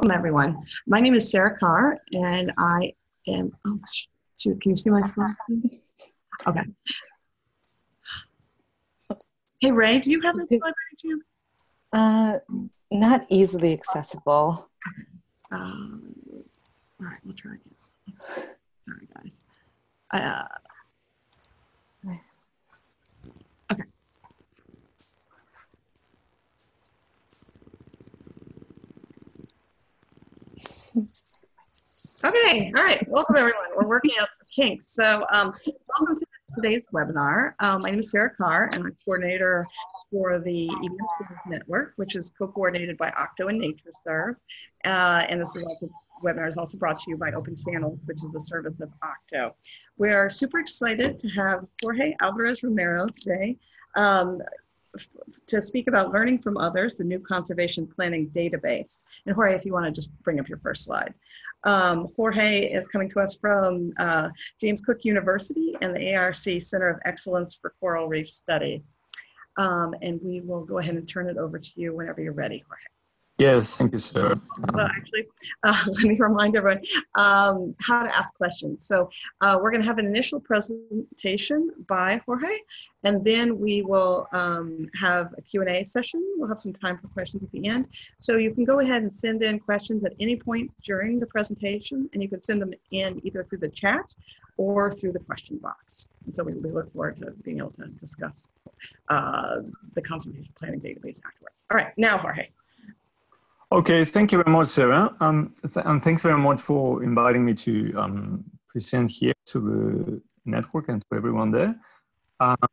Welcome, everyone. My name is Sarah Carr, and I am. Oh, shoot, can you see my slide? Okay. Hey, Ray, do you have that slide by any chance? Uh, not easily accessible. Um, all right, we'll try again. Sorry, guys. Uh, Okay, all right. Welcome, everyone. We're working out some kinks. So, um, welcome to today's webinar. Um, my name is Sarah Carr, and I'm coordinator for the EBM Tools Network, which is co-coordinated by OCTO and NatureServe. Uh, and this is webinar is also brought to you by Open Channels, which is a service of OCTO. We are super excited to have Jorge Alvarez Romero today um, to speak about learning from others, the new conservation planning database. And Jorge, if you want to just bring up your first slide. Um, Jorge is coming to us from uh, James Cook University and the ARC Center of Excellence for Coral Reef Studies. Um, and we will go ahead and turn it over to you whenever you're ready, Jorge. Yes, thank you, sir. Well, actually, uh, let me remind everyone um, how to ask questions. So uh, we're going to have an initial presentation by Jorge, and then we will um, have a Q&A session. We'll have some time for questions at the end. So you can go ahead and send in questions at any point during the presentation, and you can send them in either through the chat or through the question box. And so we, we look forward to being able to discuss uh, the conservation planning database afterwards. All right, now Jorge. Okay, thank you very much, Sarah. Um, th and thanks very much for inviting me to um, present here to the network and to everyone there. Um,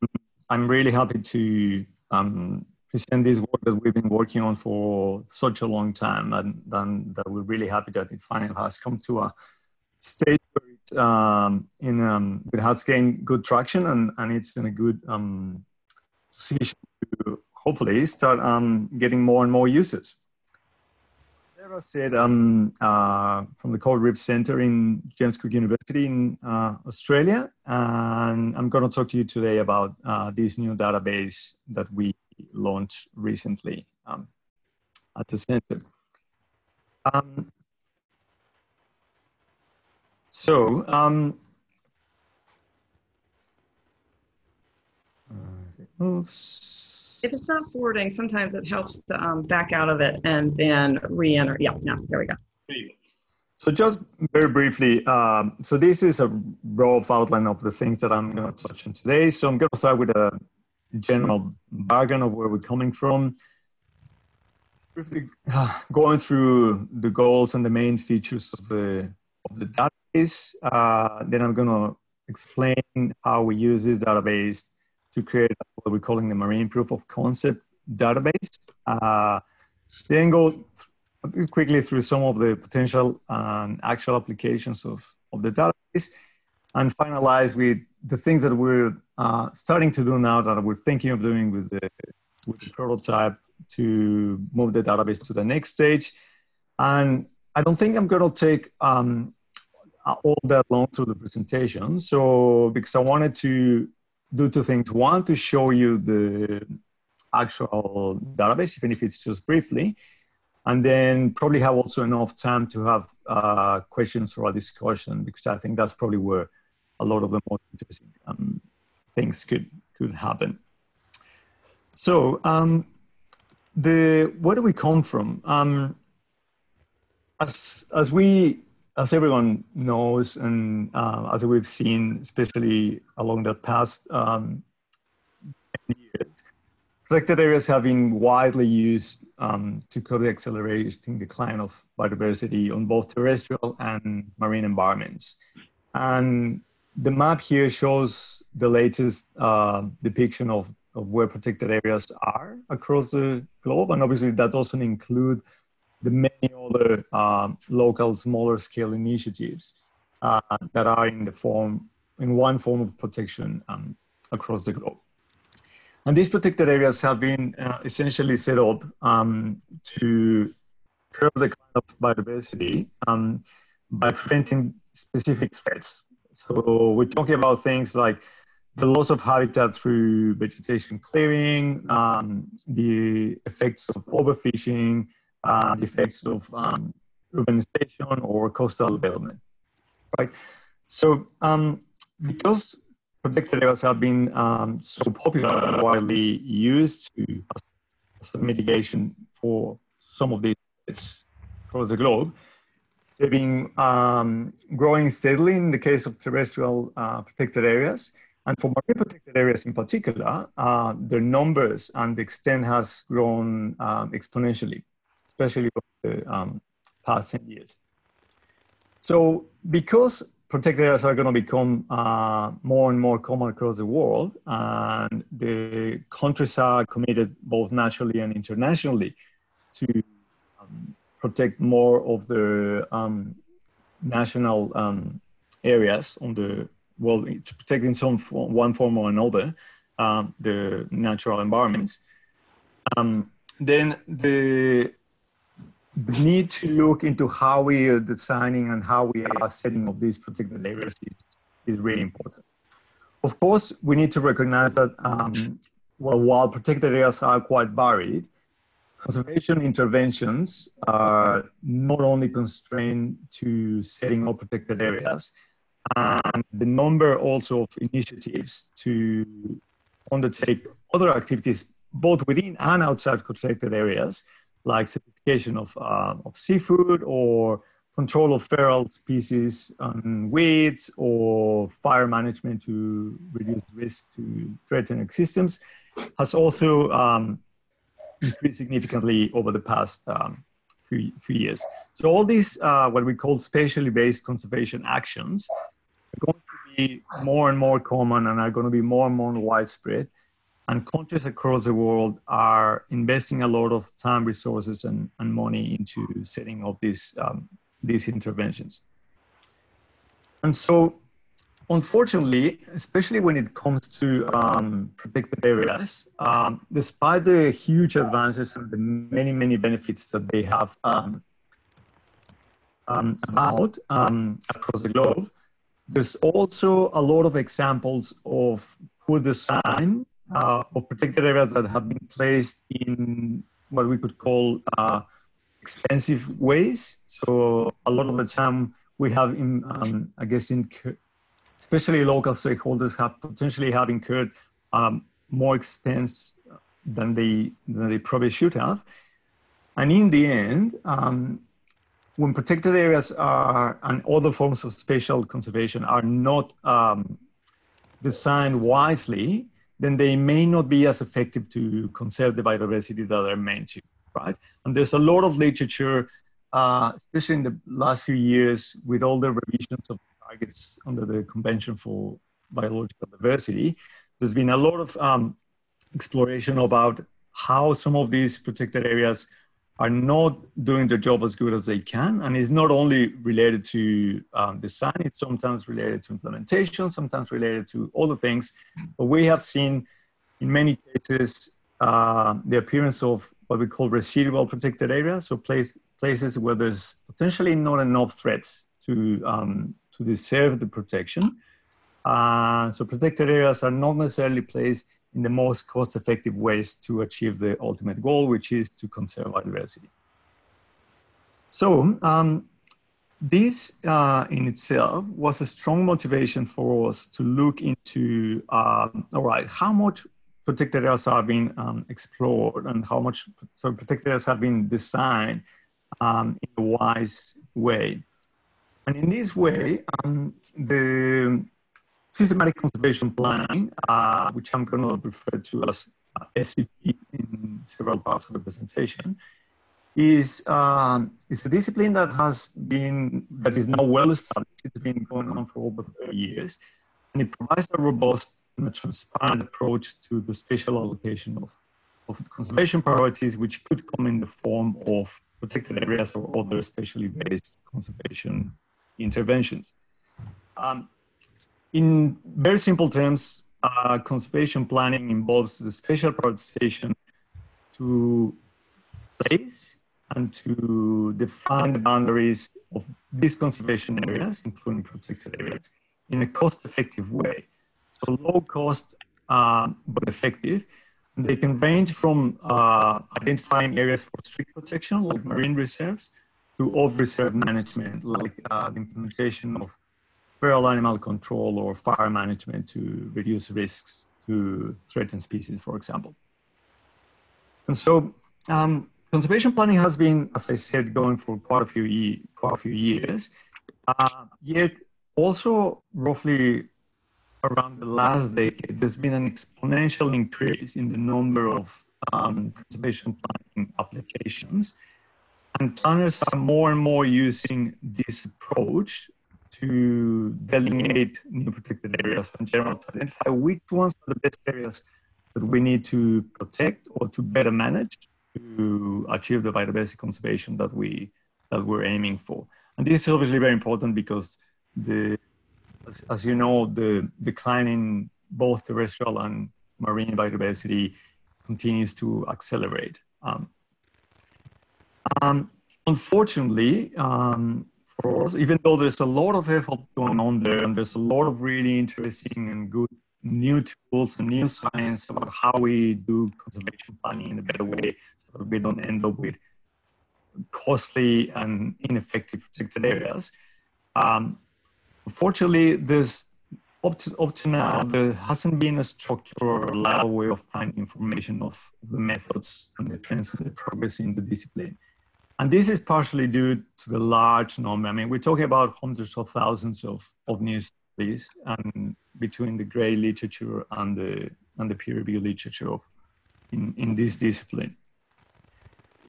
I'm really happy to um, present this work that we've been working on for such a long time and, and that we're really happy that it finally has come to a stage where um, in, um, it has gained good traction and, and it's in a good position to hopefully start getting more and more users. Sarah said um, uh, from the Coral Reef Center in James Cook University in uh, Australia. And I'm going to talk to you today about uh, this new database that we launched recently um, at the center. Um, so, um, oops. If it's not forwarding, sometimes it helps to um, back out of it and then re-enter. Yeah, no, there we go. So just very briefly, um, so this is a rough outline of the things that I'm going to touch on today. So I'm going to start with a general background of where we're coming from. Briefly going through the goals and the main features of the, of the database. Uh, then I'm going to explain how we use this database to create what we're calling the marine proof of concept database. Uh, then go quickly through some of the potential and actual applications of, of the database and finalize with the things that we're uh, starting to do now that we're thinking of doing with the, with the prototype to move the database to the next stage. And I don't think I'm going to take um, all that long through the presentation. So because I wanted to do two things. One, to show you the actual database, even if it's just briefly, and then probably have also enough time to have uh, questions or a discussion because I think that's probably where a lot of the most interesting um, things could could happen. So, um, the where do we come from? Um, as as we as everyone knows, and uh, as we've seen, especially along the past um, years, protected areas have been widely used um, to curb the accelerating decline of biodiversity on both terrestrial and marine environments. And the map here shows the latest uh, depiction of, of where protected areas are across the globe. And obviously that doesn't include the many other um, local smaller scale initiatives uh, that are in the form in one form of protection um, across the globe. And these protected areas have been uh, essentially set up um, to curb the kind of biodiversity um, by preventing specific threats. So we're talking about things like the loss of habitat through vegetation clearing, um, the effects of overfishing, uh, the effects of um, urbanization or coastal development, right? So um, because protected areas have been um, so popular and widely used to, as a mitigation for some of these across the globe, they've been um, growing steadily in the case of terrestrial uh, protected areas. And for marine protected areas in particular, uh, their numbers and the extent has grown um, exponentially, especially over the um, past 10 years. So because protected areas are going to become uh, more and more common across the world, and the countries are committed both nationally and internationally to um, protect more of the um, national um, areas on the well to protect in some form, one form or another um, the natural environments. Um, then the the need to look into how we are designing and how we are setting up these protected areas is, is really important. Of course, we need to recognize that um, well, while protected areas are quite varied, conservation interventions are not only constrained to setting up protected areas, and the number also of initiatives to undertake other activities both within and outside protected areas like certification of, uh, of seafood or control of feral species and weeds or fire management to reduce risk to threatened systems has also um, increased significantly over the past um, few, few, years. So all these, uh, what we call spatially based conservation actions are going to be more and more common and are going to be more and more widespread and countries across the world are investing a lot of time, resources, and, and money into setting up these, um, these interventions. And so, unfortunately, especially when it comes to um, protected areas, um, despite the huge advances and the many, many benefits that they have um, um about um, across the globe, there's also a lot of examples of poor design uh, of protected areas that have been placed in what we could call uh, expensive ways. So a lot of the time we have, in, um, I guess, in, especially local stakeholders have potentially have incurred um, more expense than they than they probably should have. And in the end, um, when protected areas are and other forms of spatial conservation are not um, designed wisely, then they may not be as effective to conserve the biodiversity that they're meant to, right? And there's a lot of literature, uh, especially in the last few years, with all the revisions of targets under the Convention for Biological Diversity. There's been a lot of um, exploration about how some of these protected areas are not doing their job as good as they can. And it's not only related to um, design, it's sometimes related to implementation, sometimes related to other things. But we have seen in many cases uh, the appearance of what we call residual protected areas, so place, places where there's potentially not enough threats to, um, to deserve the protection. Uh, so protected areas are not necessarily placed in the most cost-effective ways to achieve the ultimate goal, which is to conserve biodiversity. So um, this uh, in itself was a strong motivation for us to look into, um, all right, how much protected areas have been um, explored and how much so protected areas have been designed um, in a wise way. And in this way, um, the systematic conservation planning, uh, which I'm going to refer to as SCP in several parts of the presentation, is um, is a discipline that has been that is now well established. It's been going on for over 30 years, and it provides a robust and a transparent approach to the spatial allocation of, of conservation priorities, which could come in the form of protected areas or other spatially based conservation interventions. Um, in very simple terms, uh, conservation planning involves the spatial prioritization to place and to define the boundaries of these conservation areas, including protected areas, in a cost-effective way. So low cost, uh, but effective. They can range from uh, identifying areas for strict protection, like marine reserves, to off-reserve management, like uh, the implementation of feral animal control or fire management to reduce risks to threatened species, for example. And so um, conservation planning has been, as I said, going for quite a few, quite a few years. Uh, yet also roughly around the last decade, there's been an exponential increase in the number of um, conservation planning applications. And planners are more and more using this approach to delineate new protected areas in general, to identify which ones are the best areas that we need to protect or to better manage to achieve the biodiversity conservation that we that we're aiming for. And this is obviously very important because the as, as you know, the decline in both terrestrial and marine biodiversity continues to accelerate. Um, um, unfortunately, um, us, even though there's a lot of effort going on there, and there's a lot of really interesting and good new tools and new science about how we do conservation planning in a better way, so that we don't end up with costly and ineffective protected areas. Um, unfortunately, there's up to, up to now, there hasn't been a structured or reliable way of finding information of the methods and the trends and the progress in the discipline. And this is partially due to the large number. I mean, we're talking about hundreds of thousands of, of new studies and between the gray literature and the, and the peer reviewed literature of, in, in this discipline.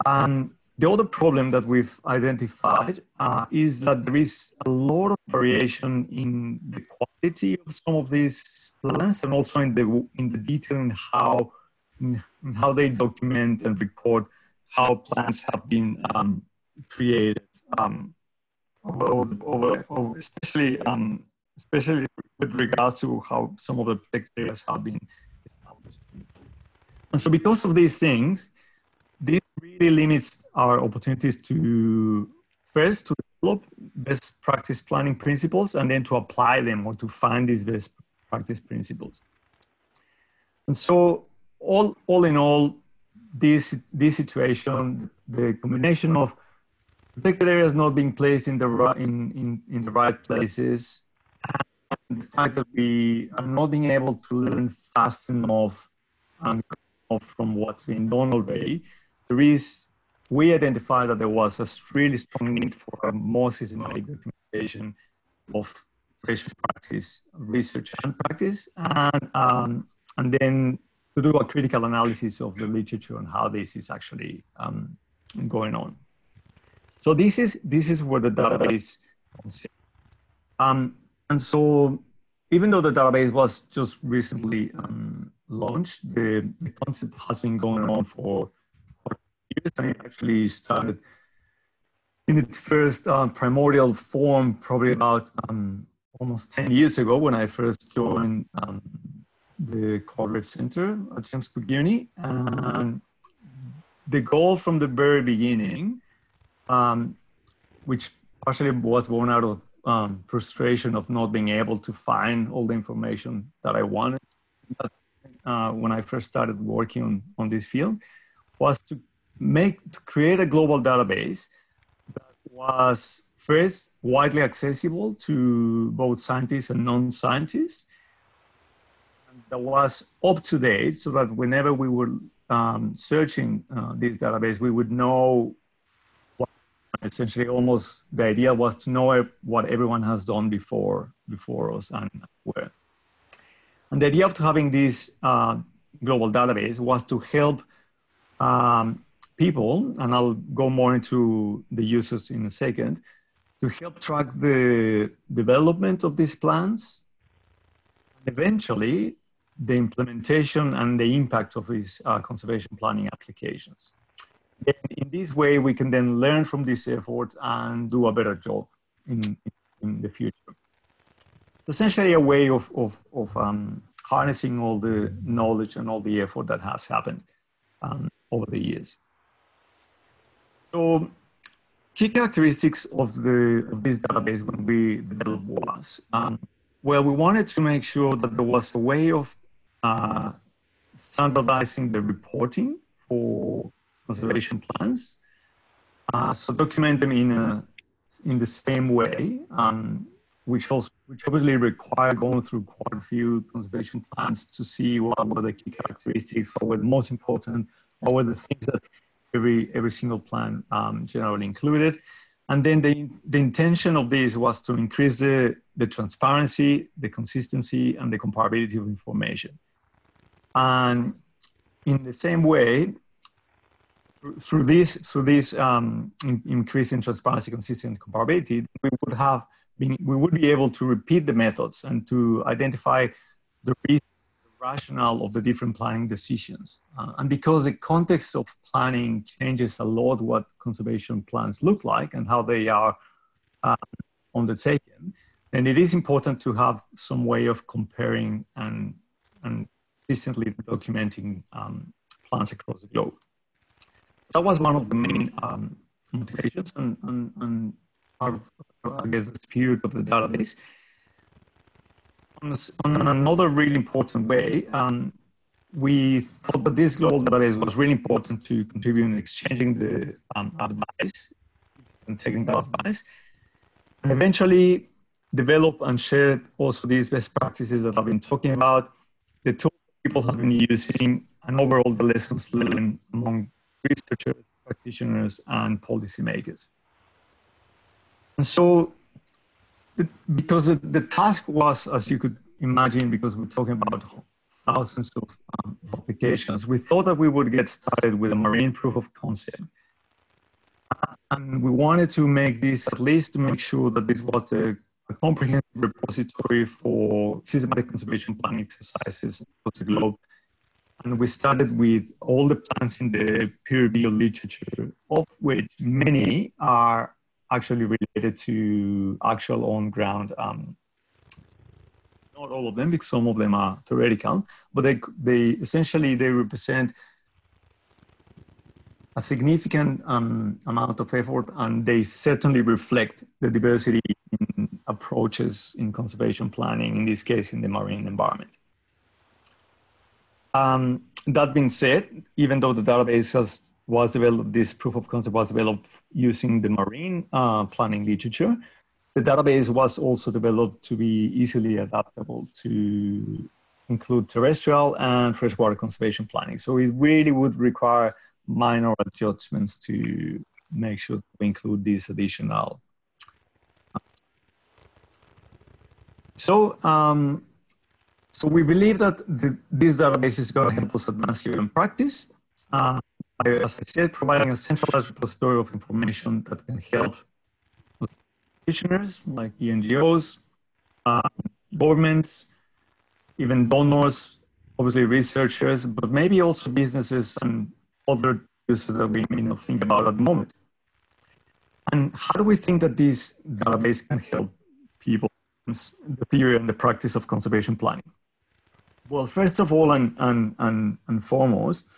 And the other problem that we've identified uh, is that there is a lot of variation in the quality of some of these plans and also in the, in the detail in how, in how they document and record how plants have been um, created, um, over, over, over, especially um, especially with regards to how some of the areas have been established. And so, because of these things, this really limits our opportunities to first to develop best practice planning principles and then to apply them or to find these best practice principles. And so, all all in all, this this situation, the combination of protected areas not being placed in the right in, in, in the right places, and the fact that we are not being able to learn fast enough and from what's been done already, there is we identified that there was a really strong need for a more systematic documentation of practice, research and practice, and um, and then to do a critical analysis of the literature and how this is actually um, going on. So this is this is where the database comes in. Um, and so even though the database was just recently um, launched, the, the, concept has been going on for, for years and it actually started in its first uh, primordial form probably about um, almost 10 years ago when I first joined um, the Corbett Center at James Cook Uni. And the goal from the very beginning, um, which partially was born out of um, frustration of not being able to find all the information that I wanted uh, when I first started working on, on this field, was to make to create a global database that was first widely accessible to both scientists and non-scientists that was up to date so that whenever we were um, searching uh, this database, we would know what essentially almost the idea was to know what everyone has done before before us and where. And the idea of having this uh, global database was to help um, people, and I'll go more into the users in a second, to help track the development of these plans. Eventually, the implementation and the impact of these uh, conservation planning applications. And in this way, we can then learn from this effort and do a better job in, in the future. Essentially, a way of, of, of um, harnessing all the knowledge and all the effort that has happened um, over the years. So, key characteristics of the of this database when we developed was um, well, we wanted to make sure that there was a way of standardizing the reporting for conservation plans. Uh, so document them in a, in the same way, um, which also which obviously require going through quite a few conservation plans to see what were the key characteristics, what were the most important, what were the things that every every single plan um, generally included. And then the, the intention of this was to increase the, the transparency, the consistency, and the comparability of information. And in the same way, through this, through this um, in, increase in transparency, consistency, and comparability, we would have been, we would be able to repeat the methods and to identify the reason, the rationale of the different planning decisions. Uh, and because the context of planning changes a lot what conservation plans look like and how they are uh, undertaken, then it is important to have some way of comparing and, and consistently documenting um, plans across the globe. That was one of the main um, motivations and, and, and our, I guess, the spirit of the database. On, on another really important way, um, we thought that this global database was really important to contribute in exchanging the um, advice and taking technical advice, and eventually develop and share also these best practices that I've been talking about, the tools people have been using, and overall the lessons learned among researchers, practitioners, and policymakers. And so, because the task was, as you could imagine, because we're talking about thousands of um, applications, we thought that we would get started with a marine proof of concept. And we wanted to make this at least to make sure that this was a, a comprehensive repository for systematic conservation planning exercises across the globe. And we started with all the plans in the peer-reviewed literature, of which many are actually related to actual on-ground um, not all of them because some of them are theoretical, but they, they essentially they represent a significant um, amount of effort and they certainly reflect the diversity approaches in conservation planning, in this case in the marine environment. Um, that being said, even though the database has, was developed, this proof of concept was developed using the marine uh, planning literature, the database was also developed to be easily adaptable to include terrestrial and freshwater conservation planning. So it really would require minor adjustments to make sure we include this additional. So, um, so we believe that the, this database is going to help us advance human practice. Uh, as I said, providing a centralized repository of information that can help practitioners like the NGOs, uh, governments, even donors, obviously researchers, but maybe also businesses and other users that we may not think about at the moment. And how do we think that this database can help people the theory and the practice of conservation planning? Well, first of all and, and, and, and foremost,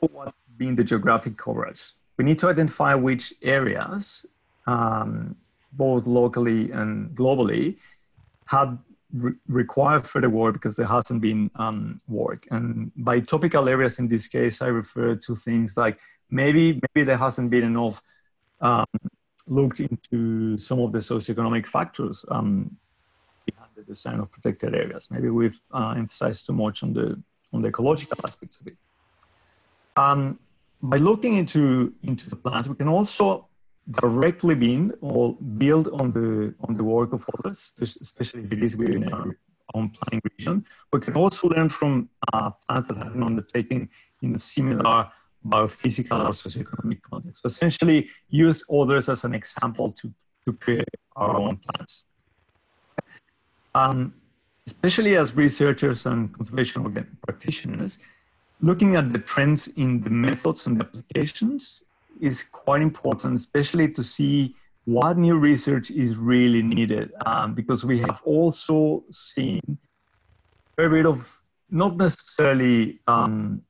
what being the geographic coverage. We need to identify which areas um, both locally and globally, have re- required further work because there hasn't been um, work. And by topical areas in this case, I refer to things like maybe maybe there hasn't been enough um, looked into some of the socioeconomic factors um, behind the design of protected areas. Maybe we've uh, emphasized too much on the on the ecological aspects of it. Um, by looking into into the plans, we can also directly being or build on the on the work of others, especially if it is within our own planning region. We can also learn from uh, that have been undertaken in a similar biophysical or socioeconomic context. So essentially, use others as an example to, to create our own plans. Um, especially as researchers and conservation practitioners, looking at the trends in the methods and applications is quite important, especially to see what new research is really needed, um, because we have also seen a bit of not necessarily um,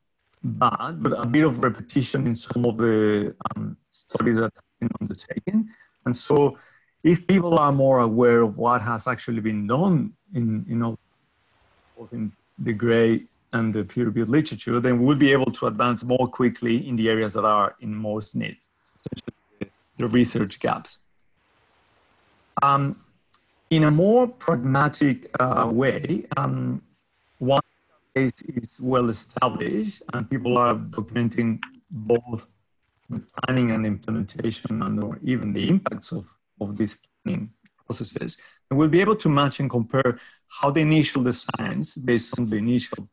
bad, but a bit of repetition in some of the um, studies that have been undertaken. And so, if people are more aware of what has actually been done in, you know, in the gray and the peer-reviewed literature, then we'll be able to advance more quickly in the areas that are in most need. Especially the research gaps. Um, in a more pragmatic uh, way, um, one case is well established and people are documenting both the planning and implementation and or even the impacts of, of these planning processes. And we'll be able to match and compare how the initial designs based on the initial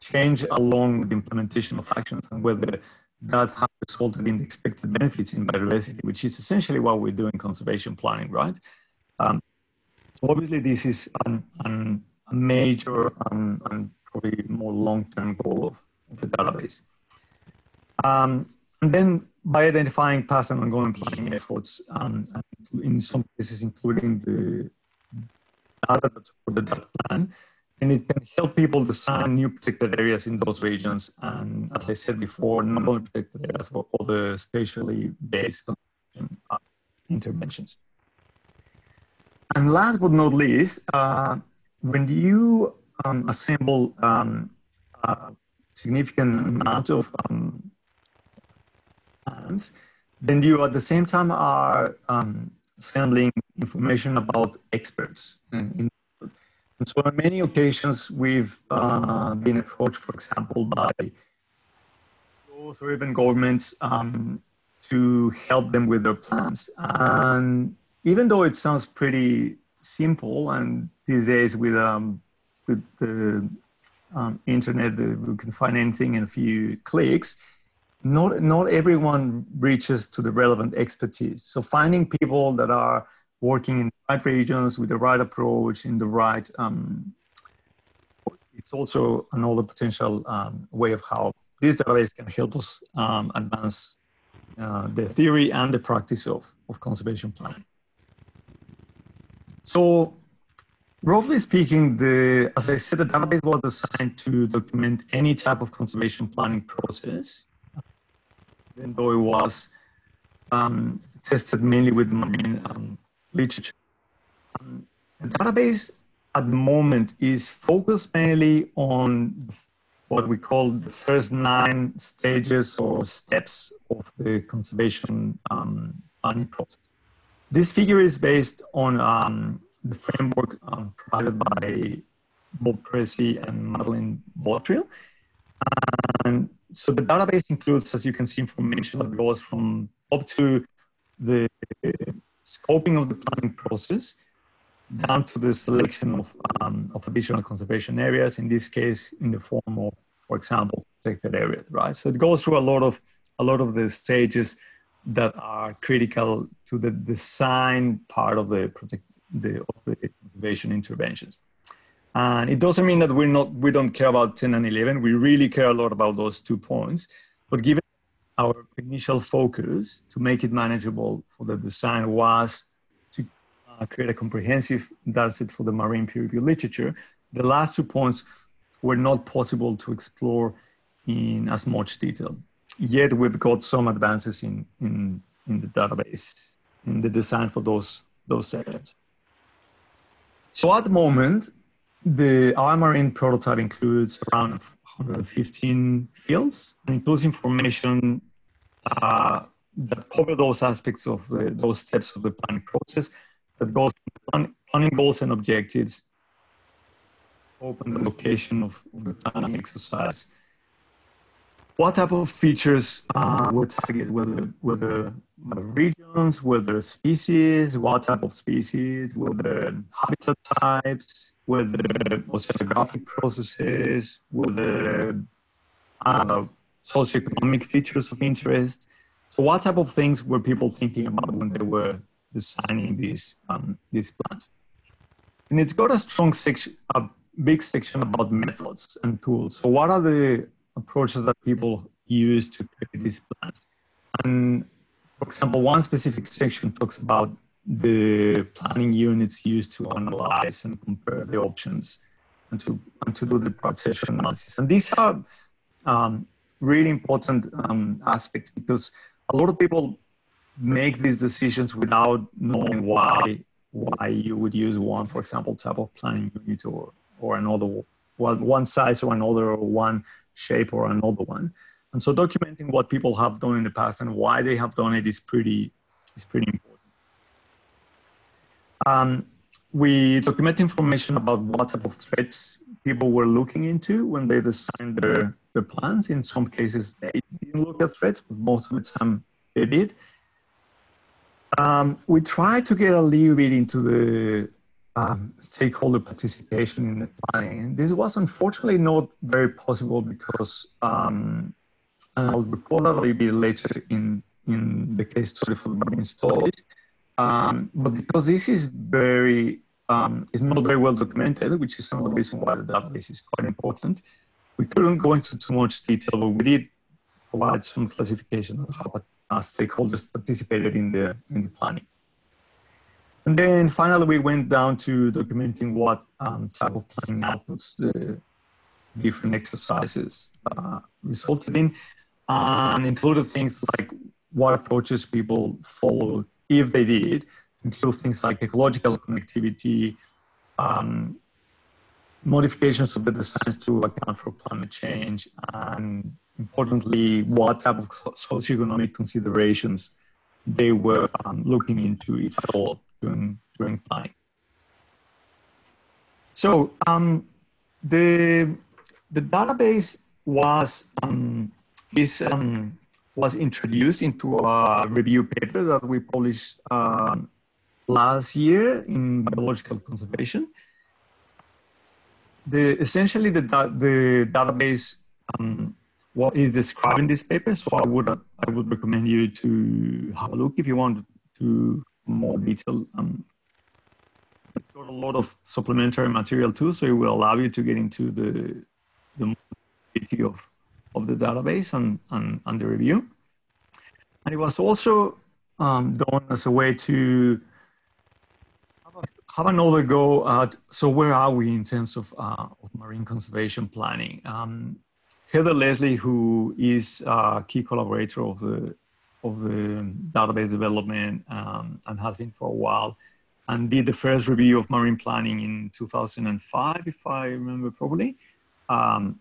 change along with the implementation of actions and whether that has resulted in the expected benefits in biodiversity, which is essentially what we do in conservation planning, right? Um, obviously, this is an, an, major and, probably more long-term goal of, the database. Um, and then by identifying past and ongoing planning efforts, um, in some cases including the data that's for the data plan, and it can help people design new protected areas in those regions. And as I said before, not only protected areas, but other spatially based uh, interventions. And last but not least, uh, when you um, assemble um, a significant amount of um, plans, then you at the same time are um, assembling information about experts in and so on many occasions, we've uh, been approached, for example, by those or even governments um, to help them with their plans. And even though it sounds pretty simple, and these days with um, with the um, internet, we can find anything in a few clicks. Not not everyone reaches to the relevant expertise. So finding people that are working in the right regions with the right approach in the right um, it's also another potential um, way of how this database can help us um, advance uh, the theory and the practice of, of conservation planning. So roughly speaking, the, as I said, the database was designed to document any type of conservation planning process, even though it was um, tested mainly with marine um, literature. Um, the database at the moment is focused mainly on what we call the first nine stages or steps of the conservation um, planning process. This figure is based on um, the framework um, provided by Bob Pressey and Madeleine Bottrill. And so the database includes, as you can see, information that goes from up to the scoping of the planning process down to the selection of, um, of additional conservation areas, in this case, in the form of, for example, protected areas, right? So it goes through a lot of, a lot of the stages that are critical to the design part of the, protect, the, of the conservation interventions. And it doesn't mean that we're not, we don't care about 10 and 11. We really care a lot about those two points. But given our initial focus to make it manageable for the design was to uh, create a comprehensive data set for the marine peer review literature. The last two points were not possible to explore in as much detail. Yet we've got some advances in, in, in the database, in the design for those, those sections. So at the moment, the marine prototype includes around 115 fields and includes information uh, that cover those aspects of the, those steps of the planning process that goes planning goals and objectives, open the location of, of the planning exercise. What type of features uh, target, whether, whether regions, whether species, what type of species, whether habitat types, whether oceanographic processes, whether uh, socioeconomic features of interest. So what type of things were people thinking about when they were designing these, um, these plans? And it's got a strong section, a big section about methods and tools. So what are the approaches that people use to create these plans? And for example, one specific section talks about the planning units used to analyze and compare the options and to, and to do the process analysis. And these are um, really important um, aspects because a lot of people make these decisions without knowing why why you would use one, for example, type of planning unit or or another, well, one size or another, or one shape or another one. And so documenting what people have done in the past and why they have done it is pretty, is pretty important. Um, we document information about what type of threats people were looking into when they designed their, their plans. In some cases, they didn't look at threats, but most of the time they did. Um, we try to get a little bit into the um, stakeholder participation in the planning. This was unfortunately not very possible because, um, I'll little bit later in, in the case study for the marine stories, um, but because this is very, um, is not very well documented, which is some of the reason why the database is quite important. We couldn't go into too much detail, but we did provide some classification of how uh, stakeholders participated in the, in the planning. And then finally, we went down to documenting what um, type of planning outputs the different exercises uh, resulted in, and included things like what approaches people followed, if they did, include things like ecological connectivity, um, modifications of the designs to account for climate change, and importantly, what type of socioeconomic considerations they were um, looking into, if at all, during, during planning. So um, the, the database was, um, is, um, was introduced into a review paper that we published um, last year in biological conservation. The, essentially, the, the database um, what is described in this paper. So I would I would recommend you to have a look if you want to more detail. Um, it's got a lot of supplementary material too, so it will allow you to get into the the of of the database and, and, and the review. And it was also um, done as a way to have another go at so where are we in terms of, uh, of marine conservation planning? Um, Heather Leslie, who is a key collaborator of the of the database development um, and has been for a while, and did the first review of marine planning in 2005, if I remember properly. Um,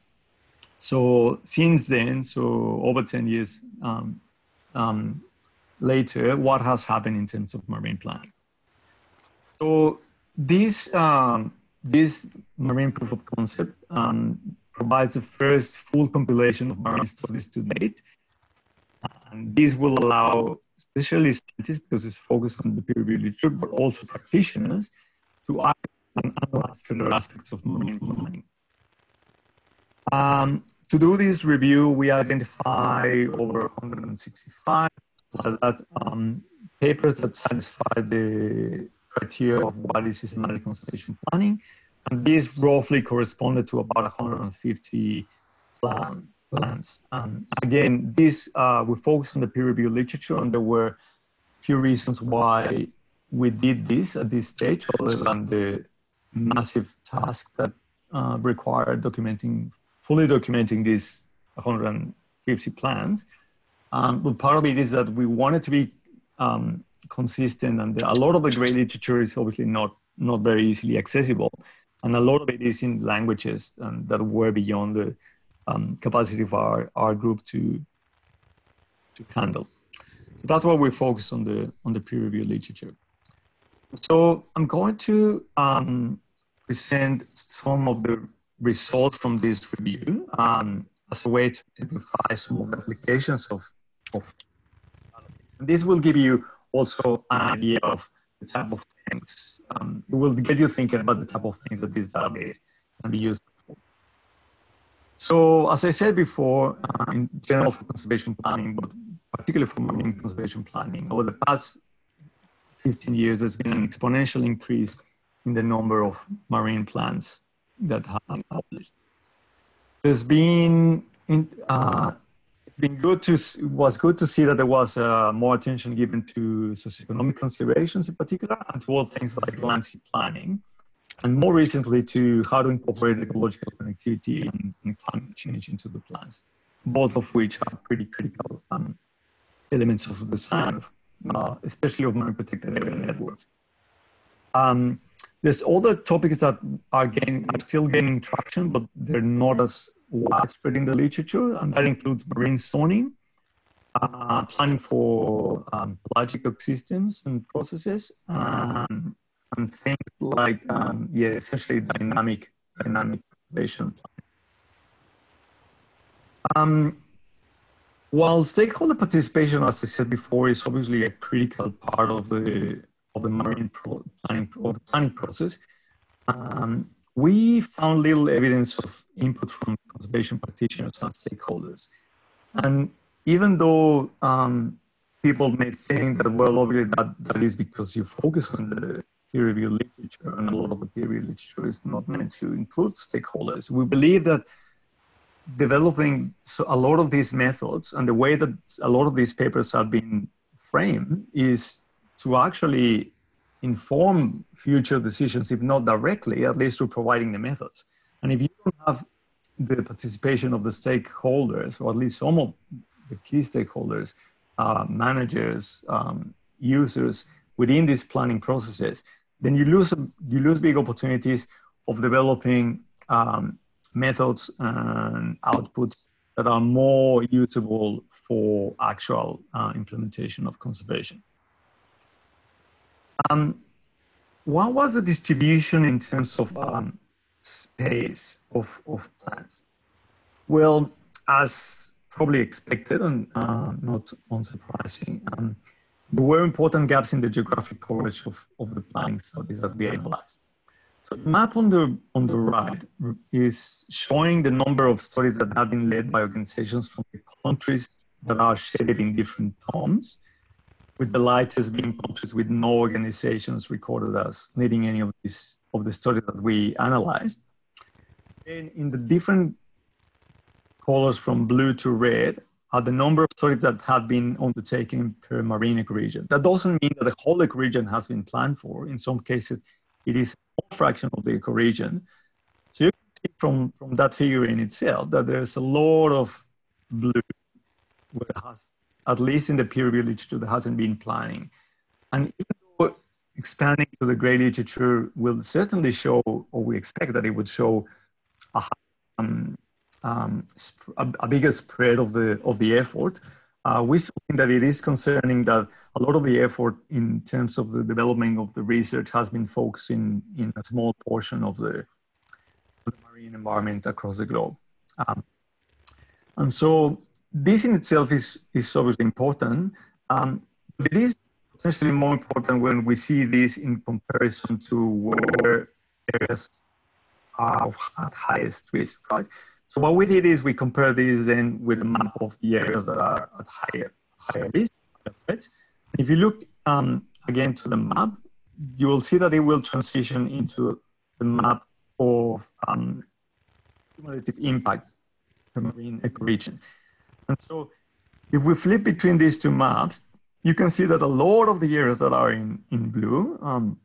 so since then, so over 10 years um, um, later, what has happened in terms of marine planning? So this um, this marine proof of concept um, provides the first full compilation of marine studies to date. And this will allow especially scientists, because it's focused on the peer reviewed literature, but also practitioners to analyze further aspects of marine planning. Um, to do this review, we identify over 165 that, um, papers that satisfy the criteria of what is systematic conservation planning and this roughly corresponded to about 150 plan, plans. And again, this uh, we focused on the peer reviewed literature, and there were a few reasons why we did this at this stage, other than the massive task that uh, required documenting, fully documenting these 150 plans. Um, but part of it is that we wanted to be um, consistent, and a lot of the gray literature is obviously not not very easily accessible and a lot of it is in languages um, that were beyond the um, capacity of our, our group to to handle. That's why we focus on the on the peer review literature. So I'm going to um, present some of the results from this review um, as a way to simplify some of the applications of, of and this will give you also an idea of the type of things. Um, it will get you thinking about the type of things that this database can be used. So as I said before, uh, in general for conservation planning, but particularly for marine conservation planning, over the past 15 years, there's been an exponential increase in the number of marine plans that have been published. There's been in, uh, been good to was good to see that there was uh, more attention given to socioeconomic considerations in particular, and to all things like landscape planning, and more recently to how to incorporate ecological connectivity and, and climate change into the plans, both of which are pretty critical um, elements of the design, uh, especially of marine protected area networks. Um, there's other topics that are are still gaining traction, but they're not as widespread in the literature, and that includes marine zoning, uh, planning for um, pelagic systems and processes, um, and things like um, yeah, essentially dynamic dynamic population um, while stakeholder participation, as I said before, is obviously a critical part of the of the marine pro- planning or the planning process, um, we found little evidence of input from conservation practitioners and stakeholders. And even though um, people may think that, well, obviously that, that is because you focus on the peer review literature, and a lot of the peer review literature is not meant to include stakeholders. We believe that developing so a lot of these methods and the way that a lot of these papers have been framed is to actually inform future decisions, if not directly, at least through providing the methods. And if you don't have the participation of the stakeholders, or at least some of the key stakeholders, uh, managers, um, users within these planning processes, then you lose you lose big opportunities of developing um, methods and outputs that are more usable for actual uh, implementation of conservation. Um, what was the distribution in terms of um, space of, of plants? Well, as probably expected and uh, not unsurprising, um, there were important gaps in the geographic coverage of, of the planning studies that we analyzed. So the map on the, on the right is showing the number of studies that have been led by organizations from the countries that are shaded in different tones, with the lightest being countries with no organizations recorded as leading any of these of the studies that we analyzed. And in the different colors from blue to red the number of studies that have been undertaken per marine ecoregion. That doesn't mean that the whole ecoregion has been planned for. In some cases, it is a fraction of the ecoregion. So you can see from, from that figure in itself that there's a lot of blue where has, at least in the peer literature, there hasn't been planning. And even though expanding to the gray literature will certainly show, or we expect that it would show a, um, um, a, a bigger spread of the, of the effort, uh, we think that it is concerning that a lot of the effort in terms of the development of the research has been focusing in a small portion of the, the marine environment across the globe. Um, and so this in itself is, is obviously important, um, but it is potentially more important when we see this in comparison to where areas are at highest risk, right? So what we did is we compare these then with a map of the areas that are at higher, higher risk. If you look um, again to the map, you will see that it will transition into the map of um, cumulative impact marine ecoregion. And so if we flip between these two maps, you can see that a lot of the areas that are in, in blue um,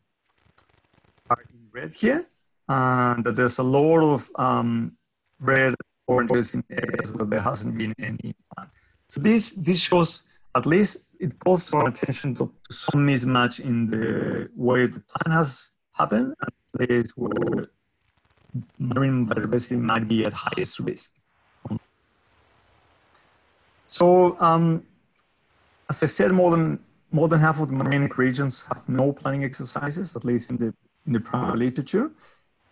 are in red here, and that there's a lot of um, red or in areas where there hasn't been any plan. So this this shows at least it calls for attention to, some mismatch in the way the plan has happened and places where marine biodiversity might be at highest risk. So um, as I said, more than more than half of the marine regions have no planning exercises, at least in the in the primary literature.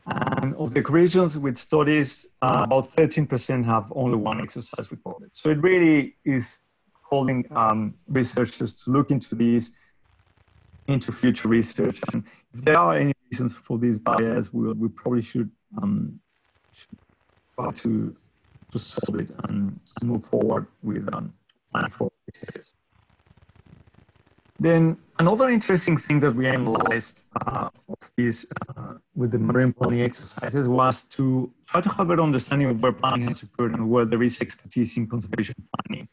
And of the regions with studies, uh, about 13% have only one exercise recorded. So it really is calling um, researchers to look into these, into future research. And if there are any reasons for these bias, we, we probably should, um, should try to, to solve it and, and move forward with um, planning for research. Then another interesting thing that we analyzed uh, of uh, with the marine planning exercises was to try to have a better understanding of where planning has occurred and where there is expertise in conservation planning.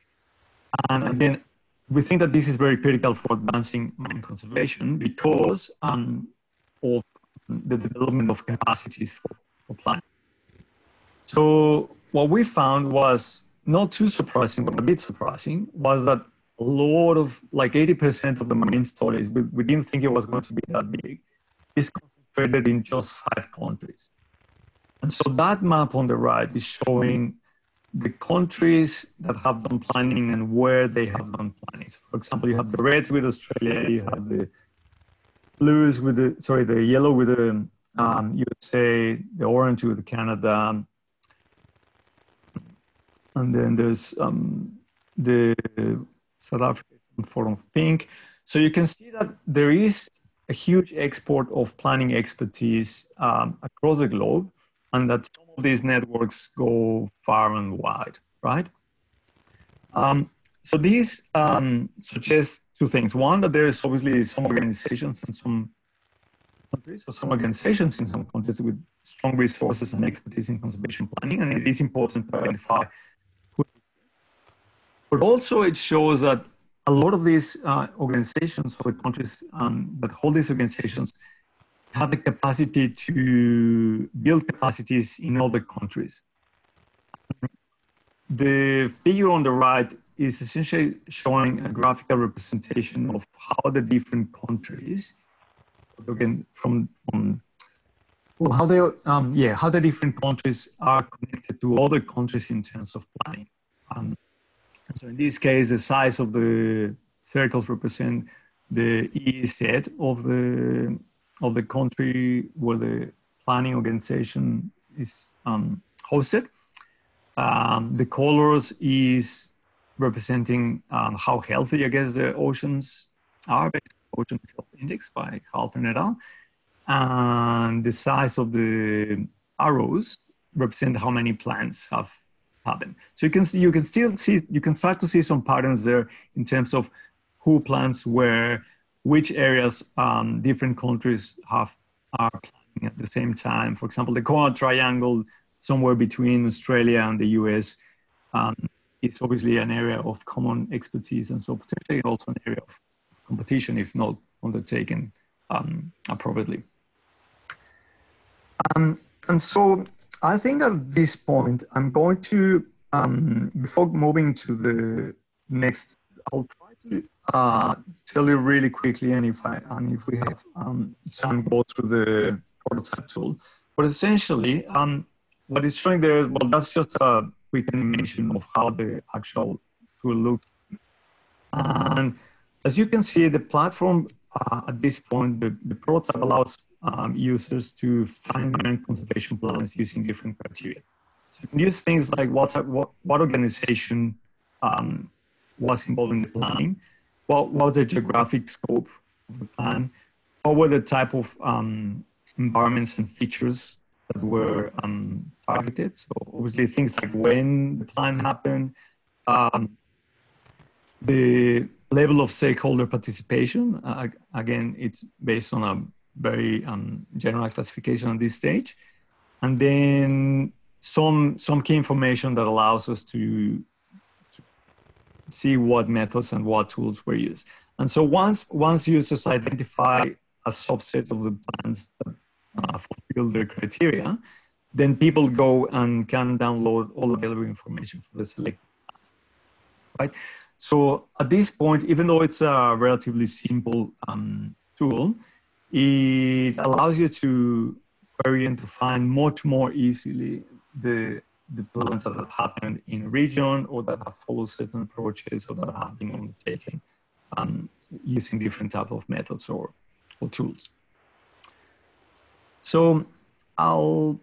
And again, we think that this is very critical for advancing marine conservation because um, of the development of capacities for, for planning. So what we found was not too surprising, but a bit surprising, was that a lot of like 80% of the marine studies, we, we didn't think it was going to be that big, is in just five countries. And so that map on the right is showing the countries that have done planning and where they have done planning. So for example, you have the reds with Australia, you have the blues with the, sorry, the yellow with the um, USA, the orange with Canada, and then there's um, the South African form of pink. So you can see that there is a huge export of planning expertise um, across the globe, and that some of these networks go far and wide, right? Um, so these um, suggest two things. One, that there is obviously some organizations and some countries or some organizations in some countries with strong resources and expertise in conservation planning, and it is important to identify who But also it shows that a lot of these uh, organizations or the countries um, that hold these organizations have the capacity to build capacities in other countries. The figure on the right is essentially showing a graphical representation of how the different countries, again, from, from well, how they, um, yeah, how the different countries are connected to other countries in terms of planning. Um, so in this case, the size of the circles represent the EEZ of the of the country where the planning organization is um, hosted. Um, the colors is representing um, how healthy, I guess, the oceans are, based on Ocean Health Index by Halpern et al. And the size of the arrows represent how many plants have happened. So you can see, you can still see, you can start to see some patterns there in terms of who plants where, which areas um, different countries have are planning at the same time. For example, the Coral Triangle, somewhere between Australia and the US, um, is obviously an area of common expertise, and so potentially also an area of competition if not undertaken um, appropriately. Um, and so I think at this point, I'm going to, um, before moving to the next, I'll try to uh, tell you really quickly, and if I and if we have um, time, go through the prototype tool. But essentially, um, what it's showing there, well, that's just a quick animation of how the actual tool looks. And as you can see, the platform uh, at this point, the, the prototype allows um, users to find their conservation plans using different criteria. So you can use things like what, what, what organization um, was involved in the planning, what, what was the geographic scope of the plan, what were the type of um, environments and features that were um, targeted. So obviously things like when the plan happened, um, the level of stakeholder participation, uh, again, it's based on a very um, general classification at this stage. And then some, some key information that allows us to, to see what methods and what tools were used. And so once, once users identify a subset of the plans that uh, fulfill their criteria, then people go and can download all available information for the select right? So at this point, even though it's a relatively simple um, tool, it allows you to query and to find much more easily the, the plans that have happened in a region or that have followed certain approaches or that have been undertaken um, using different type of methods or, or tools. So I'll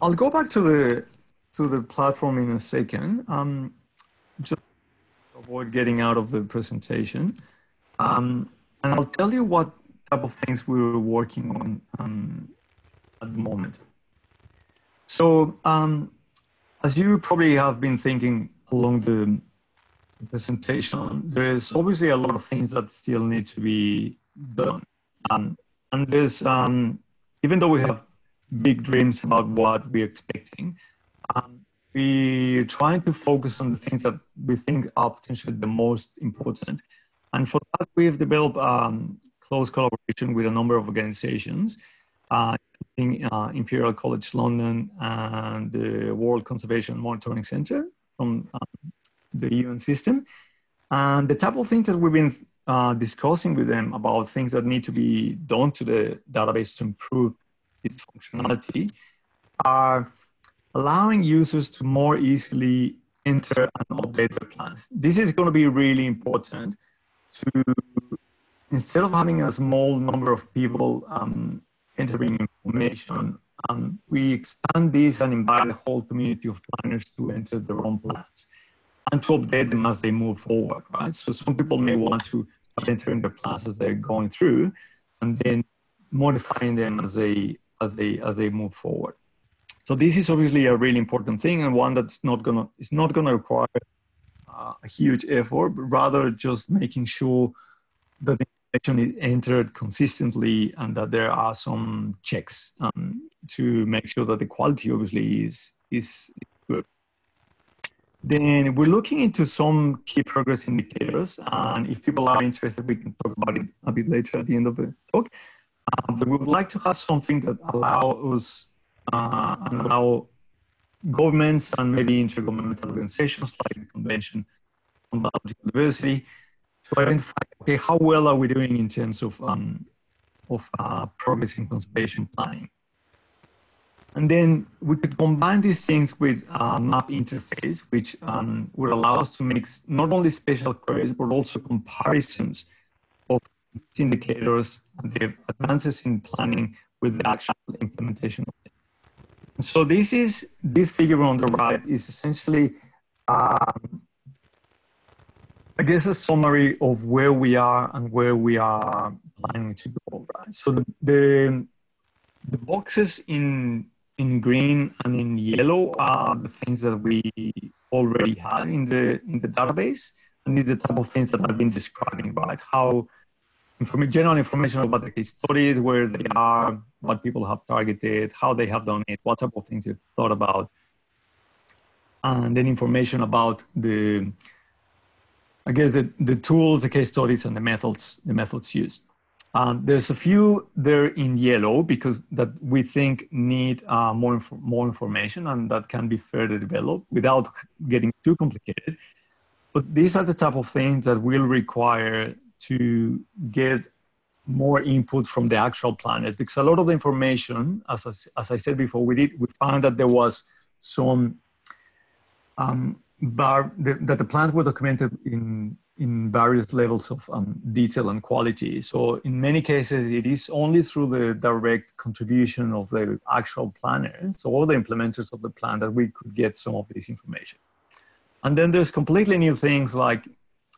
I'll go back to the to the platform in a second. Um, just avoid getting out of the presentation. Um, and I'll tell you what type of things we were working on um, at the moment. So um, as you probably have been thinking along the presentation, there's obviously a lot of things that still need to be done. Um, and there's, um, even though we have big dreams about what we're expecting, um, we're trying to focus on the things that we think are potentially the most important. And for that, we've developed um, close collaboration with a number of organizations, uh, including uh, Imperial College London and the World Conservation Monitoring Center from um, the UN system. And the type of things that we've been uh, discussing with them about things that need to be done to the database to improve its functionality are allowing users to more easily enter and update their plans. This is going to be really important to, instead of having a small number of people um, entering information, um, we expand this and invite a whole community of planners to enter their own plans and to update them as they move forward, right? So some people may want to start entering their plans as they're going through and then modifying them as they as they as they move forward. So this is obviously a really important thing and one that's not gonna it's not gonna require a huge effort, but rather just making sure that the information is entered consistently and that there are some checks um, to make sure that the quality obviously is is good. Then we're looking into some key progress indicators, and if people are interested, we can talk about it a bit later at the end of the talk. Um, but we would like to have something that allow us uh, and allow governments and maybe intergovernmental organizations like the Convention on Biological Diversity to identify okay how well are we doing in terms of um, of uh, progress in conservation planning. And then we could combine these things with a map interface, which um, would allow us to make not only spatial queries, but also comparisons of indicators and the advances in planning with the actual implementation of. So this is this figure on the right is essentially, um, I guess, a summary of where we are and where we are planning to go. Right. So the the, the boxes in in green and in yellow are the things that we already have in the in the database, and these are the type of things that I've been describing, right? How inform- general information about the case studies, where they are, what people have targeted, how they have done it, what type of things they've thought about, and then information about the, I guess the, the tools, the case studies, and the methods the methods used. Um, there's a few there in yellow because that we think need uh, more inf- more information and that can be further developed without getting too complicated. But these are the type of things that will require to get more input from the actual planners because a lot of the information, as I, as I said before, we did we found that there was some um, bar, the, that the plans were documented in in various levels of um, detail and quality. So in many cases, it is only through the direct contribution of the actual planners or the implementers of the plan that we could get some of this information. And then there's completely new things like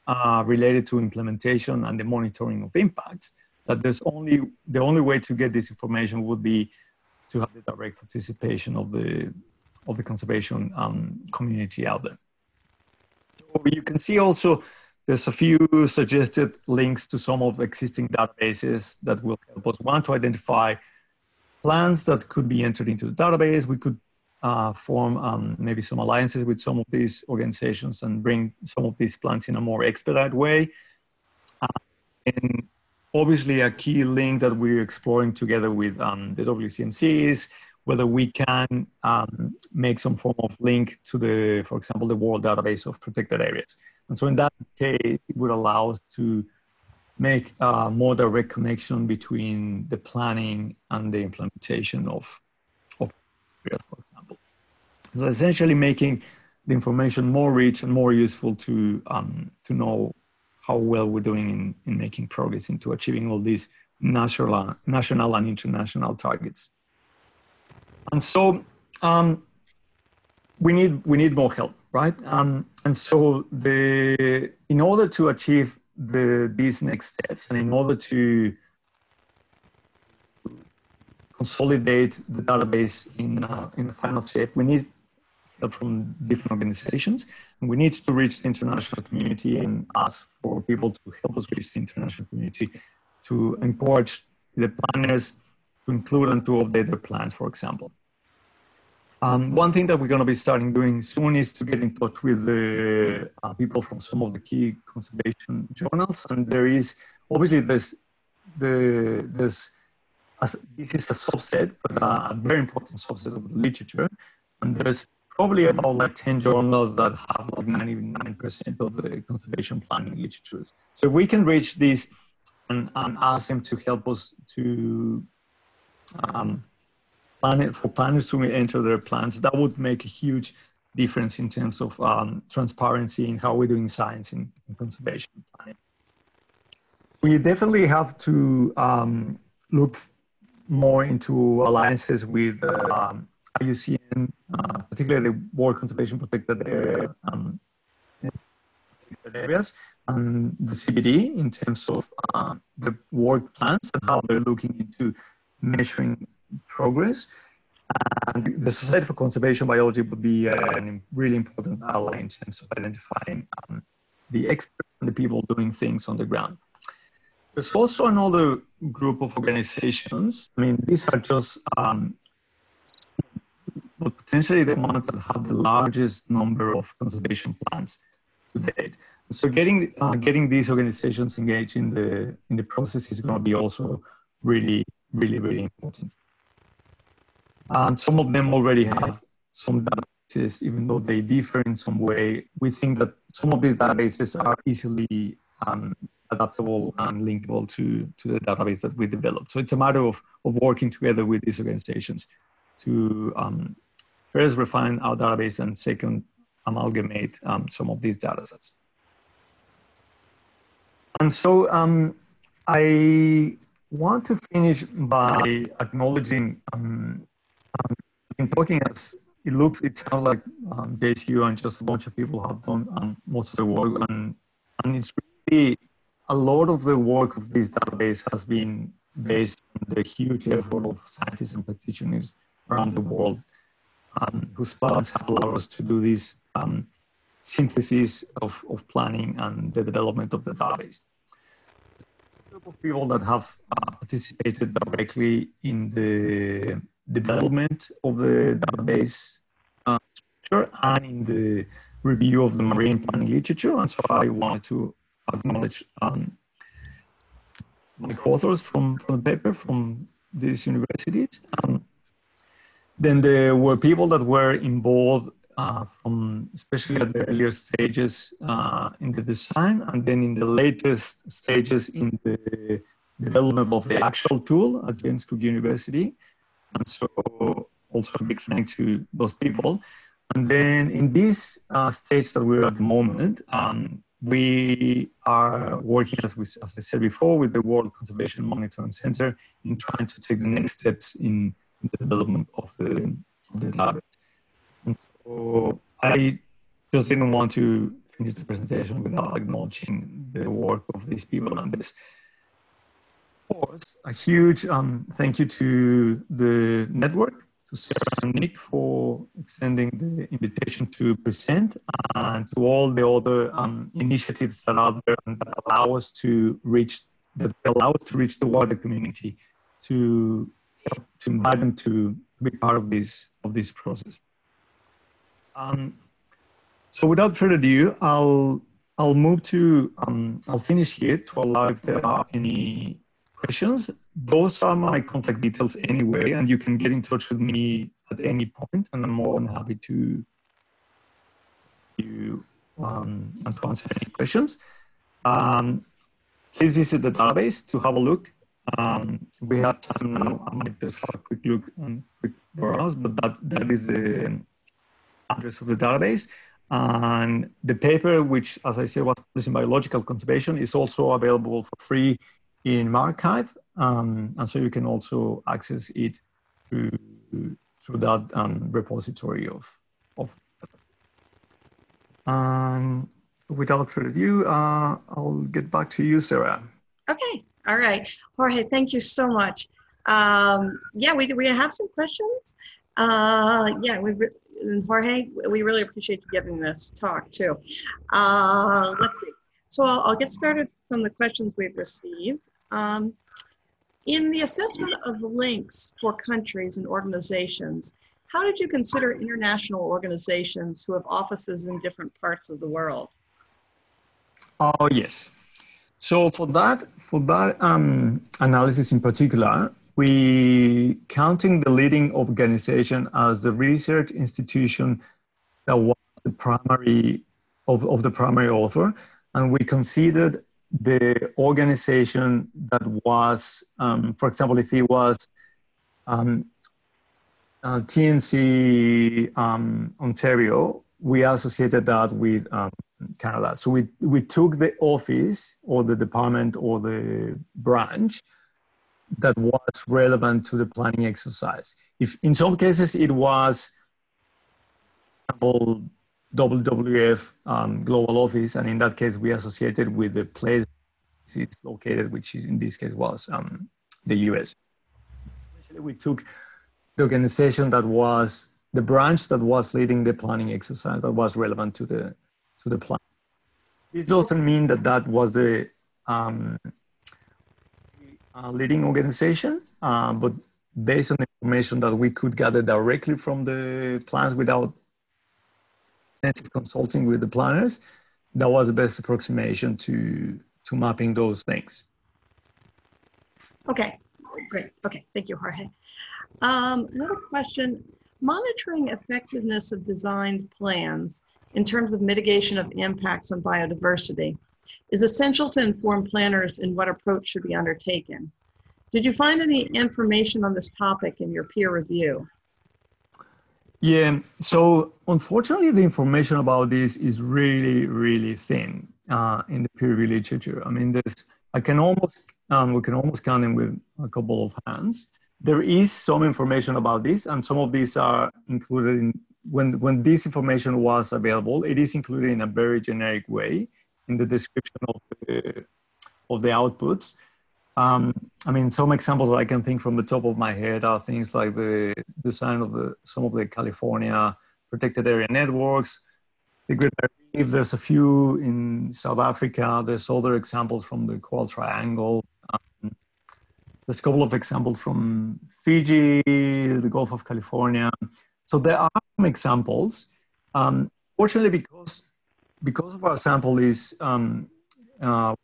uh, related to implementation and the monitoring of impacts. That there's only the only way to get this information would be to have the direct participation of the of the conservation um, community out there. So you can see also there's a few suggested links to some of existing databases that will help us one to identify plans that could be entered into the database. We could uh, form um, maybe some alliances with some of these organizations and bring some of these plans in a more expedited way. Uh, and obviously a key link that we're exploring together with um, the WCMC is whether we can um, make some form of link to the, for example, the world database of protected areas. And so in that case, it would allow us to make a more direct connection between the planning and the implementation of for example. So essentially making the information more rich and more useful to, um, to know how well we're doing in, in making progress into achieving all these national, national and international targets. And so um, we need we need more help, right? Um, and so the in order to achieve the these next steps, and in order to consolidate the database in uh, in the final shape, we need help from different organizations, and we need to reach the international community and ask for people to help us reach the international community to encourage the planners to include and to update their plans, for example. Um, one thing that we're going to be starting doing soon is to get in touch with the uh, people from some of the key conservation journals. And there is obviously there's the there's this is a subset, but a very important subset of the literature. And there's probably about like 10 journals that have like 99% of the conservation planning literature. So we can reach these and, and ask them to help us to um, plan it for planners to enter their plans. That would make a huge difference in terms of um, transparency in how we're doing science in, in conservation planning. We definitely have to um, look more into alliances with um, IUCN, uh, particularly the World Conservation Protected um, areas, and the CBD in terms of uh, the work plans and how they're looking into measuring progress. And the Society for Conservation Biology would be a really important ally in terms of identifying um, the experts and the people doing things on the ground. There's also another group of organizations. I mean, these are just um, potentially the ones that have the largest number of conservation plans to date. So getting uh, getting these organizations engaged in the in the process is going to be also really really really important. And some of them already have some databases, even though they differ in some way. We think that some of these databases are easily um, adaptable and linkable to, to the database that we developed. So it's a matter of, of working together with these organizations to um, first refine our database and second amalgamate um, some of these data sets. And so um, I want to finish by acknowledging um, um, in talking as it looks, it sounds like um, JCU and just a bunch of people have done um, most of the work, and, and it's really a lot of the work of this database has been based on the huge effort of scientists and practitioners around the world um, whose plans have allowed us to do this um, synthesis of, of planning and the development of the database. A group of people that have uh, participated directly in the development of the database uh, structure and in the review of the marine planning literature. And so I wanted to acknowledge um, my authors from, from the paper from these universities. Um, then there were people that were involved uh, from especially at the earlier stages uh, in the design and then in the latest stages in the development of the actual tool at James Cook University. And so also a big thanks to those people. And then in this uh, stage that we're at the moment, um, we are working, as, we, as I said before, with the World Conservation Monitoring Center in trying to take the next steps in the development of the, of the database. And so I just didn't want to finish the presentation without acknowledging the work of these people on this Of course, a huge um, thank you to the network, to Sarah and Nick for extending the invitation to present, and to all the other um, initiatives that are there and that allow us to reach that allow us to reach the wider community, to to invite them to be part of this of this process. Um, so without further ado, I'll I'll move to um, I'll finish here to allow if there are any questions, those are my contact details anyway, and you can get in touch with me at any point, and I'm more than happy to you um, and to answer any questions. Um, please visit the database to have a look. Um, we have time now. I might just have a quick look and quick browse, but that, that is the address of the database. And the paper, which, as I said, was published in Biological Conservation, is also available for free in MarXiv, um, and so you can also access it through, through that um, repository of, of um, without further ado, uh, I'll get back to you, Sarah. Okay, all right. Jorge, thank you so much. Um, yeah, we, we have some questions. Uh, yeah, we, Jorge, we really appreciate you giving this talk too. Uh, let's see. So I'll, I'll, get started from the questions we've received. Um, in the assessment of links for countries and organizations, how did you consider international organizations who have offices in different parts of the world? Oh, yes. So for that, for that um, analysis in particular, we counting the leading organization as the research institution that was the primary of, of the primary author, and we considered the organization that was, um, for example, if it was um, uh, TNC um, Ontario, we associated that with um, Canada. So we, we took the office or the department or the branch that was relevant to the planning exercise. If in some cases it was example, WWF um, global office, and in that case we associated with the place it's located, which in this case was um, the US. We took the organization that was the branch that was leading the planning exercise that was relevant to the to the plan. This doesn't mean that that was a, um, a leading organization, uh, but based on the information that we could gather directly from the plans without extensive consulting with the planners, that was the best approximation to to mapping those things. Okay, great. Okay, thank you, Jorge. Um, another question, monitoring effectiveness of designed plans in terms of mitigation of impacts on biodiversity is essential to inform planners in what approach should be undertaken. Did you find any information on this topic in your peer review? Yeah, so unfortunately, the information about this is really, really thin uh, in the peer review literature. I mean, there's, I can almost, um, we can almost count them with a couple of hands. There is some information about this, and some of these are included in, when, when this information was available, it is included in a very generic way in the description of the, of the outputs. Um, I mean, some examples I can think from the top of my head are things like the design of the, some of the California protected area networks, the. There's a few in South Africa. There's other examples from the Coral Triangle. Um, there's a couple of examples from Fiji, the Gulf of California. So there are some examples. Um, fortunately, because because of our sample is um, uh,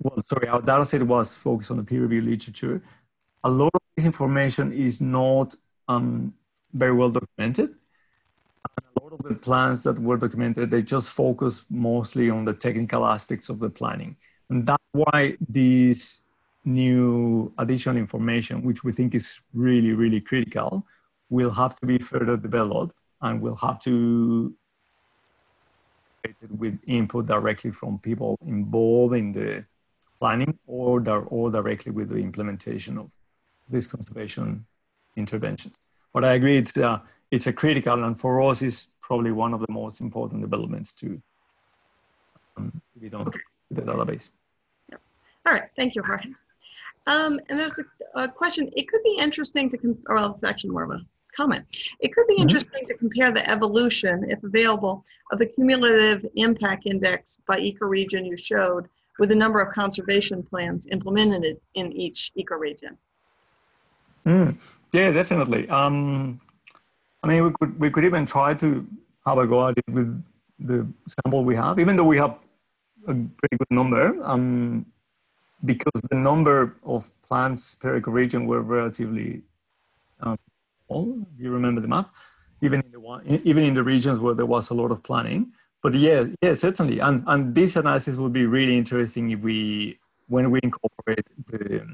well, sorry, our data set was focused on the peer reviewed literature. A lot of this information is not um, very well documented a lot of the plans that were documented, they just focus mostly on the technical aspects of the planning. And that's why these new additional information, which we think is really, really critical, will have to be further developed and will have to be with input directly from people involved in the planning or, or directly with the implementation of these conservation interventions. But I agree, it's, uh, it's a critical and for us is probably one of the most important developments to, um, to be done okay. with the database. Yep. All right, thank you, Jorge. Um, and there's a, a, question. It could be interesting to, com- or well, it's actually more of a comment. It could be mm-hmm. interesting to compare the evolution, if available, of the cumulative impact index by ecoregion you showed with the number of conservation plans implemented in each ecoregion. Mm. Yeah, definitely. Um, I mean, we could we could even try to have a go at it with the sample we have, even though we have a pretty good number, um, because the number of plants per ecoregion were relatively um, small. You remember the map? Even in the one, even in the regions where there was a lot of planning. But yeah, yeah, certainly. And and this analysis will be really interesting if we when we incorporate the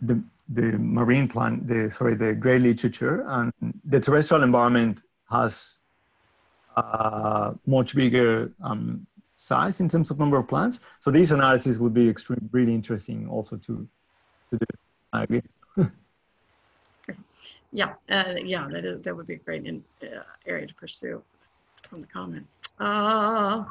the the marine plant, the sorry, the gray literature, and the terrestrial environment has a much bigger um, size in terms of number of plants. So this analysis would be extremely really interesting also to to do. I agree. yeah, uh, yeah, that is that would be a great in, uh, area to pursue from the comment. Uh,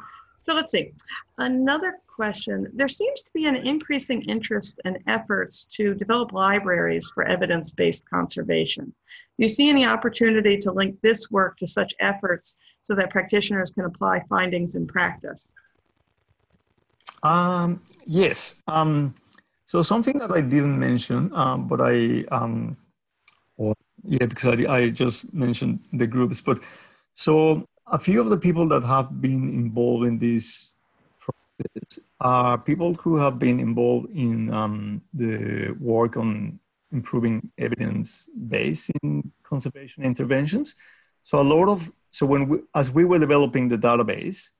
so let's see. Another question. There seems to be an increasing interest and efforts to develop libraries for evidence based conservation. Do you see any opportunity to link this work to such efforts so that practitioners can apply findings in practice? Um, yes. Um, so something that I didn't mention, um, but I, um, or yeah, because I, I just mentioned the groups, but so a few of the people that have been involved in this process are people who have been involved in um, the work on improving evidence base in conservation interventions. So a lot of so when we, as we were developing the database,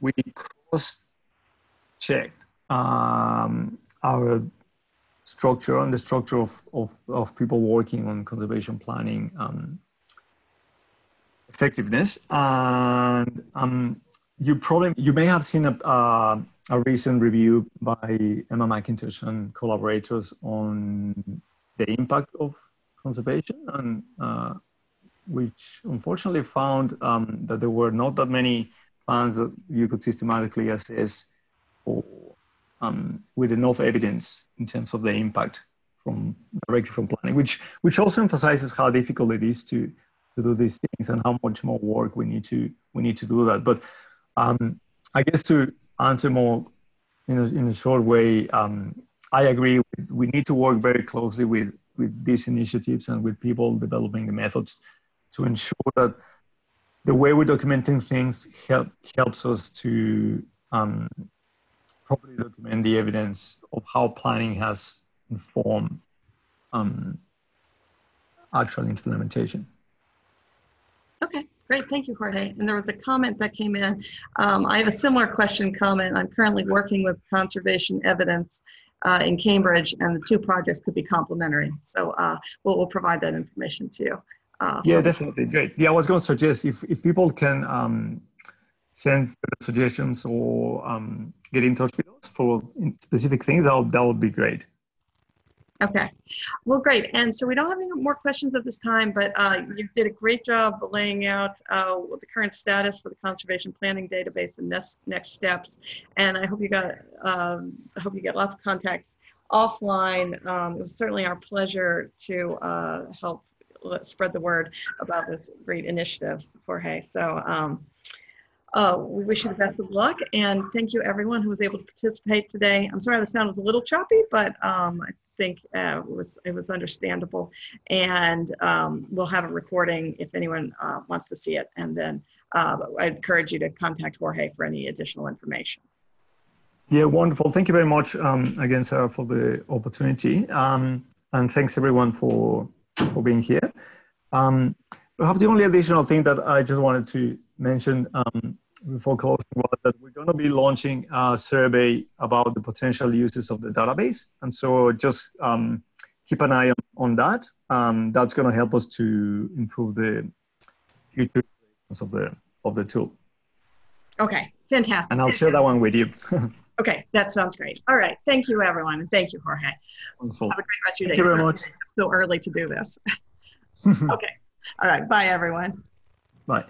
we cross-checked um, our structure and the structure of, of, of people working on conservation planning um, effectiveness. And um, you probably you may have seen a, a recent review by Emma McIntosh and collaborators on the impact of conservation, and uh, which unfortunately found um, that there were not that many plans that you could systematically assess or um, with enough evidence in terms of the impact from directly from planning, which which also emphasizes how difficult it is to to do these things and how much more work we need to we need to do that. But um, I guess to answer more in a, in a short way, um, I agree. With, we need to work very closely with with these initiatives and with people developing the methods to ensure that the way we're documenting things help, helps us to um, properly document the evidence of how planning has informed um, actual implementation. Great. Thank you, Jorge. And there was a comment that came in. Um, I have a similar question comment. I'm currently working with conservation evidence uh, in Cambridge, and the two projects could be complementary. So uh, we'll, we'll provide that information to you. Uh, yeah, definitely. Great. Yeah, I was going to suggest if, if people can um, send suggestions or um, get in touch with us for specific things, that that would be great. Okay, well, great. And so we don't have any more questions at this time, but uh, you did a great job laying out uh, the current status for the conservation planning database and next next steps. And I hope you got um, I hope you get lots of contacts offline. Um, it was certainly our pleasure to uh, help spread the word about this great initiatives, Jorge. So. Um, uh, we wish you the best of luck and thank you everyone who was able to participate today. I'm sorry the sound was a little choppy, but um, think uh, was it was understandable. And um, we'll have a recording if anyone uh, wants to see it. And then uh, I encourage you to contact Jorge for any additional information. Yeah, wonderful. Thank you very much um, again, Sarah, for the opportunity. Um, and thanks everyone for for being here. Um, perhaps the only additional thing that I just wanted to mention um, before closing was that we're going to be launching a survey about the potential uses of the database. And so just um, keep an eye on, on that. Um, that's going to help us to improve the future of the, of the tool. Okay, fantastic. And I'll share that one with you. okay, that sounds great. All right, thank you everyone. And thank you, Jorge. Wonderful. Have a great rest of your Thank you very much. It's So early to do this. okay, all right, bye everyone. Bye.